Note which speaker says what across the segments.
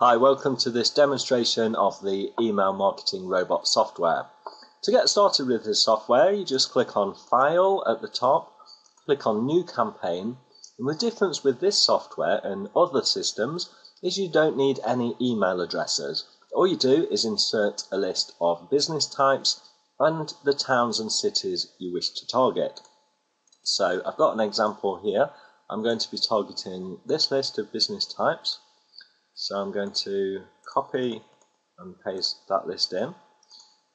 Speaker 1: Hi, welcome to this demonstration of the email marketing robot software. To get started with this software, you just click on File at the top, click on New Campaign, and the difference with this software and other systems is you don't need any email addresses. All you do is insert a list of business types and the towns and cities you wish to target. So I've got an example here. I'm going to be targeting this list of business types. So I'm going to copy and paste that list in.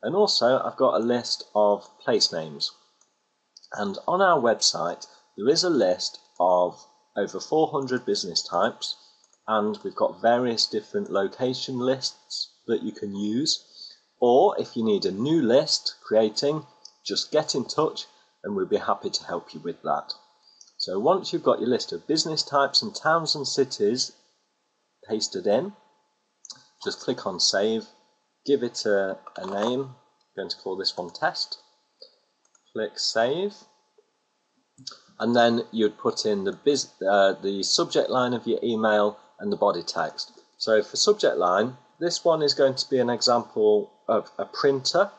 Speaker 1: And also I've got a list of place names. And on our website, there is a list of over 400 business types and we've got various different location lists that you can use. Or if you need a new list creating, just get in touch and we'll be happy to help you with that. So once you've got your list of business types and towns and cities pasted in. Just click on save, give it a, a name. I'm going to call this one test. Click save. And then you'd put in the, biz, uh, the subject line of your email and the body text. So for subject line, this one is going to be an example of a printer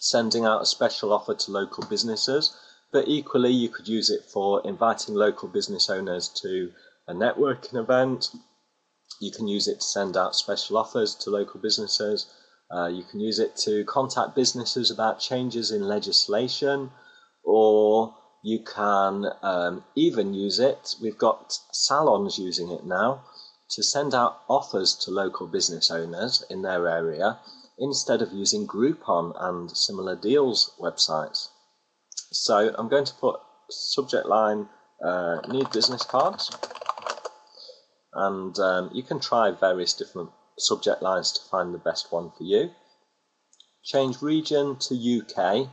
Speaker 1: sending out a special offer to local businesses. But equally, you could use it for inviting local business owners to a networking event, you can use it to send out special offers to local businesses. Uh, you can use it to contact businesses about changes in legislation, or you can um, even use it. We've got salons using it now to send out offers to local business owners in their area instead of using Groupon and similar deals websites. So I'm going to put subject line uh, need business cards and um, you can try various different subject lines to find the best one for you. Change region to UK.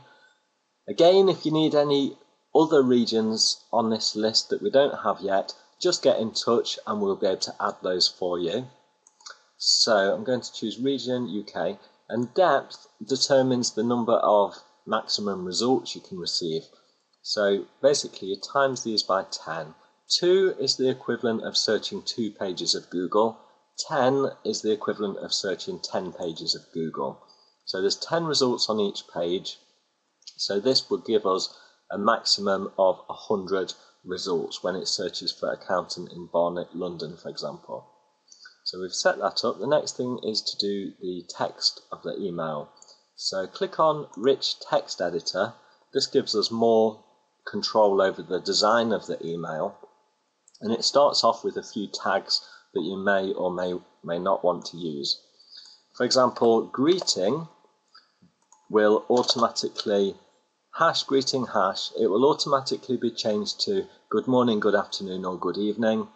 Speaker 1: Again, if you need any other regions on this list that we don't have yet, just get in touch and we'll be able to add those for you. So I'm going to choose region UK and depth determines the number of maximum results you can receive. So basically you times these by 10 2 is the equivalent of searching two pages of Google. 10 is the equivalent of searching 10 pages of Google. So there's 10 results on each page. So this would give us a maximum of 100 results when it searches for accountant in Barnet, London, for example. So we've set that up. The next thing is to do the text of the email. So click on Rich Text Editor. This gives us more control over the design of the email and it starts off with a few tags that you may or may, may not want to use. For example, greeting will automatically hash greeting hash, it will automatically be changed to good morning, good afternoon, or good evening.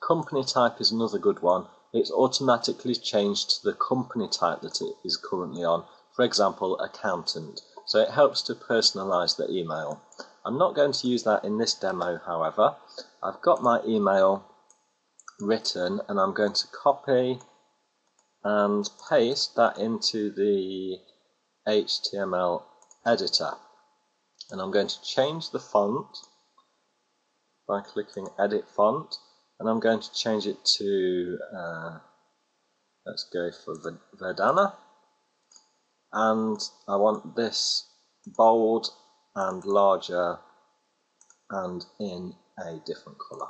Speaker 1: Company type is another good one. It's automatically changed to the company type that it is currently on. For example, accountant. So it helps to personalize the email. I'm not going to use that in this demo, however. I've got my email written and I'm going to copy and paste that into the HTML editor. And I'm going to change the font by clicking Edit Font and I'm going to change it to, uh, let's go for Verdana. And I want this bold and larger and in a different color.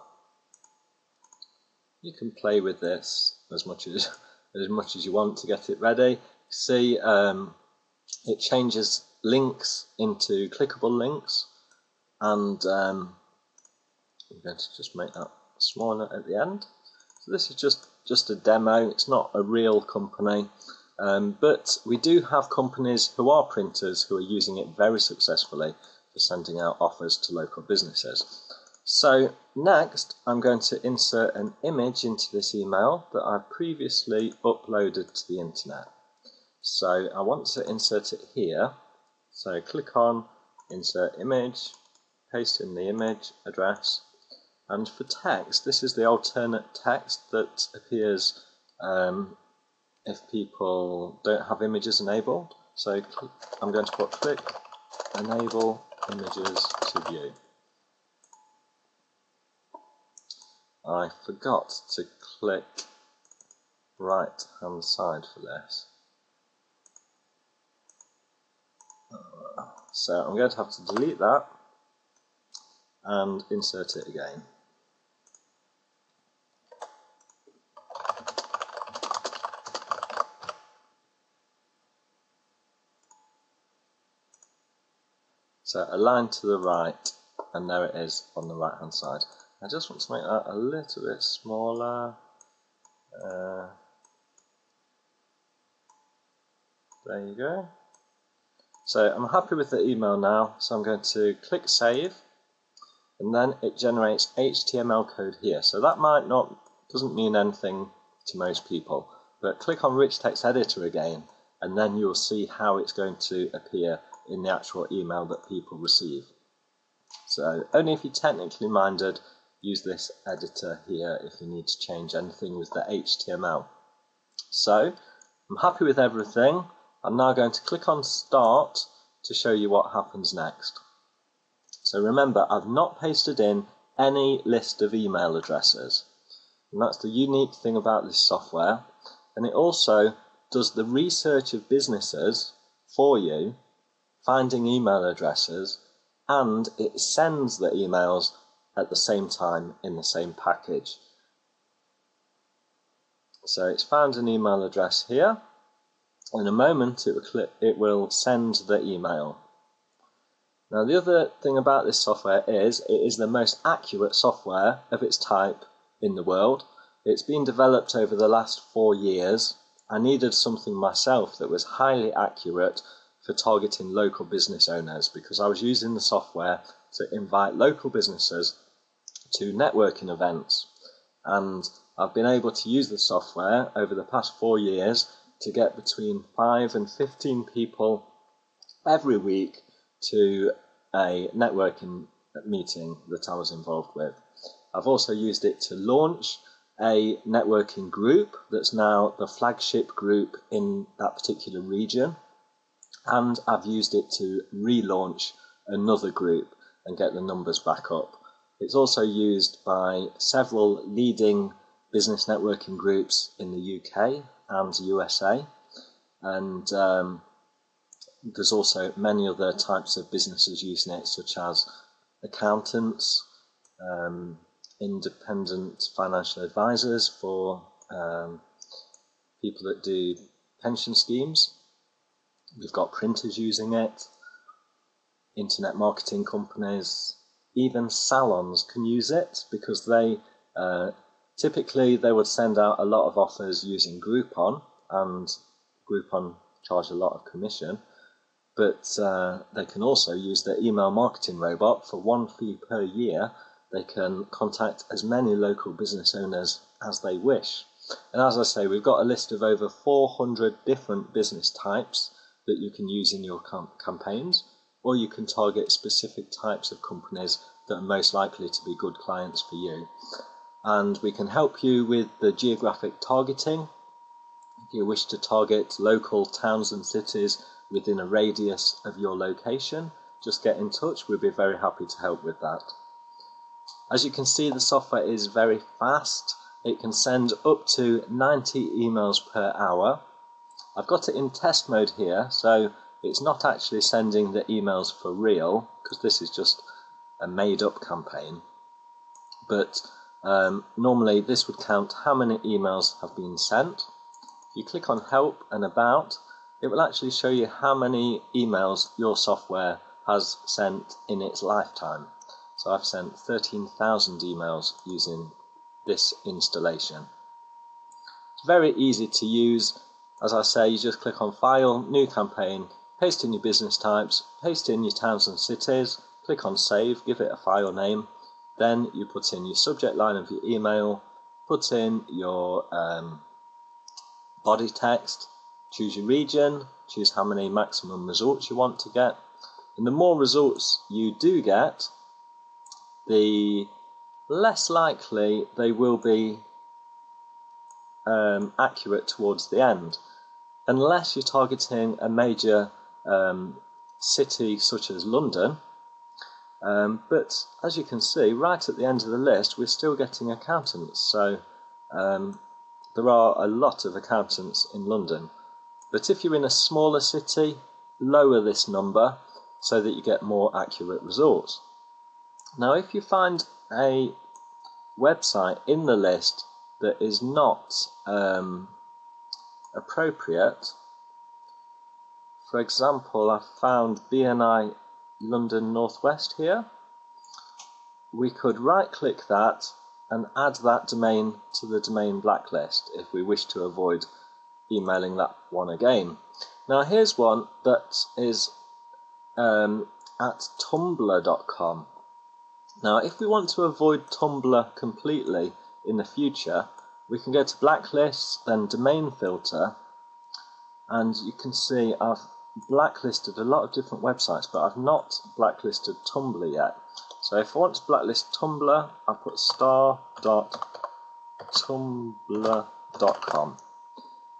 Speaker 1: You can play with this as much as as much as you want to get it ready. See, um, it changes links into clickable links, and um, I'm going to just make that smaller at the end. So this is just just a demo. It's not a real company. Um, but we do have companies who are printers who are using it very successfully for sending out offers to local businesses. So next I'm going to insert an image into this email that I've previously uploaded to the internet. So I want to insert it here. So click on insert image, paste in the image address, and for text, this is the alternate text that appears um, if people don't have images enabled. So I'm going to put click enable images to view. I forgot to click right hand side for this. So I'm going to have to delete that and insert it again. So a line to the right, and there it is on the right hand side. I just want to make that a little bit smaller. Uh, there you go. So I'm happy with the email now, so I'm going to click Save, and then it generates HTML code here. So that might not, doesn't mean anything to most people, but click on Rich Text Editor again, and then you'll see how it's going to appear in the actual email that people receive. So only if you're technically minded, use this editor here if you need to change anything with the HTML. So I'm happy with everything. I'm now going to click on Start to show you what happens next. So remember, I've not pasted in any list of email addresses. And that's the unique thing about this software. And it also does the research of businesses for you finding email addresses, and it sends the emails at the same time in the same package. So it's found an email address here. In a moment, it will, it will send the email. Now, the other thing about this software is it is the most accurate software of its type in the world. It's been developed over the last four years. I needed something myself that was highly accurate for targeting local business owners because I was using the software to invite local businesses to networking events. And I've been able to use the software over the past four years to get between 5 and 15 people every week to a networking meeting that I was involved with. I've also used it to launch a networking group that's now the flagship group in that particular region and I've used it to relaunch another group and get the numbers back up. It's also used by several leading business networking groups in the UK and USA, and um, there's also many other types of businesses using it, such as accountants, um, independent financial advisors for um, people that do pension schemes, We've got printers using it, internet marketing companies, even salons can use it because they uh, typically they would send out a lot of offers using Groupon, and Groupon charge a lot of commission. But uh, they can also use their email marketing robot for one fee per year. They can contact as many local business owners as they wish. And as I say, we've got a list of over 400 different business types that you can use in your campaigns, or you can target specific types of companies that are most likely to be good clients for you. And we can help you with the geographic targeting. If you wish to target local towns and cities within a radius of your location, just get in touch. We'll be very happy to help with that. As you can see, the software is very fast. It can send up to 90 emails per hour I've got it in test mode here, so it's not actually sending the emails for real, because this is just a made up campaign. But um, normally this would count how many emails have been sent. If you click on help and about, it will actually show you how many emails your software has sent in its lifetime. So I've sent 13,000 emails using this installation. It's very easy to use as I say, you just click on File, New Campaign, paste in your business types, paste in your towns and cities, click on Save, give it a file name, then you put in your subject line of your email, put in your um, body text, choose your region, choose how many maximum results you want to get. And the more results you do get, the less likely they will be um, accurate towards the end unless you're targeting a major um, city such as London. Um, but as you can see, right at the end of the list, we're still getting accountants. So um, there are a lot of accountants in London. But if you're in a smaller city, lower this number so that you get more accurate results. Now, if you find a website in the list that is not um, appropriate, for example, I found BNI London Northwest here. We could right click that and add that domain to the domain blacklist if we wish to avoid emailing that one again. Now here's one that is um, at tumblr.com. Now if we want to avoid Tumblr completely in the future, we can go to blacklists, then domain filter, and you can see I've blacklisted a lot of different websites, but I've not blacklisted Tumblr yet. So if I want to blacklist Tumblr, I put star.tumblr.com.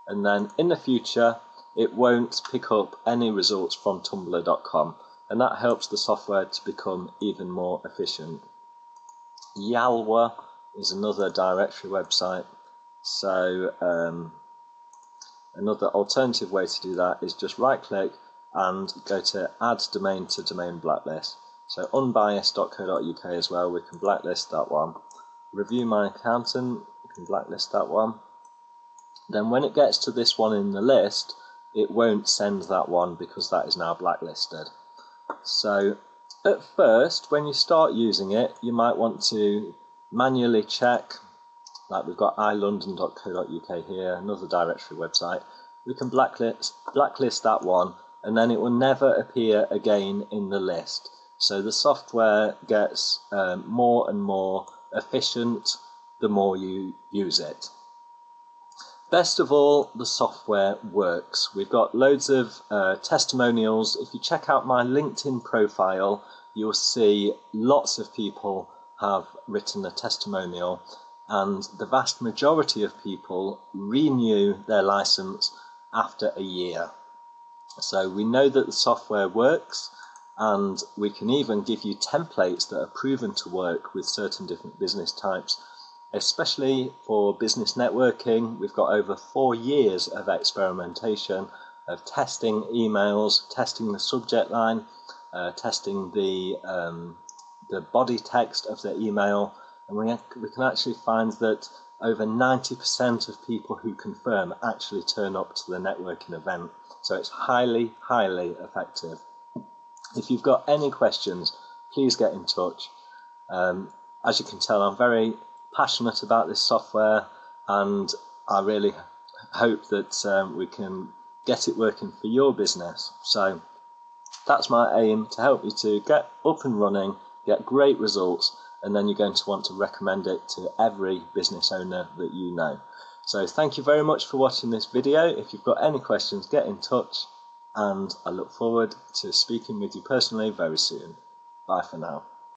Speaker 1: And then in the future, it won't pick up any results from tumblr.com. And that helps the software to become even more efficient. Yalwa is another directory website. So um, another alternative way to do that is just right click and go to add domain to domain blacklist. So unbiased.co.uk as well, we can blacklist that one. Review my accountant, we can blacklist that one. Then when it gets to this one in the list, it won't send that one because that is now blacklisted. So at first, when you start using it, you might want to manually check, like we've got ilondon.co.uk here, another directory website. We can blacklist, blacklist that one and then it will never appear again in the list. So the software gets um, more and more efficient the more you use it. Best of all, the software works. We've got loads of uh, testimonials. If you check out my LinkedIn profile, you'll see lots of people have written a testimonial, and the vast majority of people renew their license after a year. So we know that the software works and we can even give you templates that are proven to work with certain different business types especially for business networking we've got over four years of experimentation of testing emails testing the subject line uh, testing the um, the body text of the email and we, we can actually find that over 90% of people who confirm actually turn up to the networking event so it's highly highly effective if you've got any questions, please get in touch. Um, as you can tell, I'm very passionate about this software and I really hope that um, we can get it working for your business. So that's my aim to help you to get up and running, get great results, and then you're going to want to recommend it to every business owner that you know. So thank you very much for watching this video. If you've got any questions, get in touch and I look forward to speaking with you personally very soon. Bye for now.